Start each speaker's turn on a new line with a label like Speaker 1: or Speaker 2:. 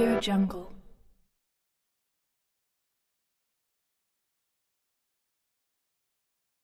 Speaker 1: Audio Jungle.